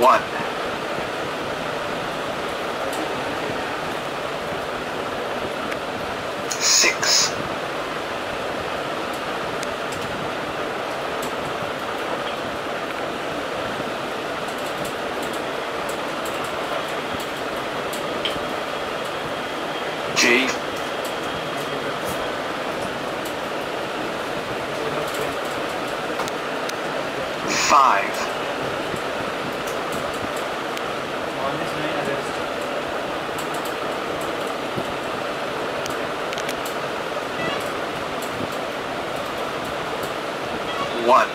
one. Six. G. Five. one.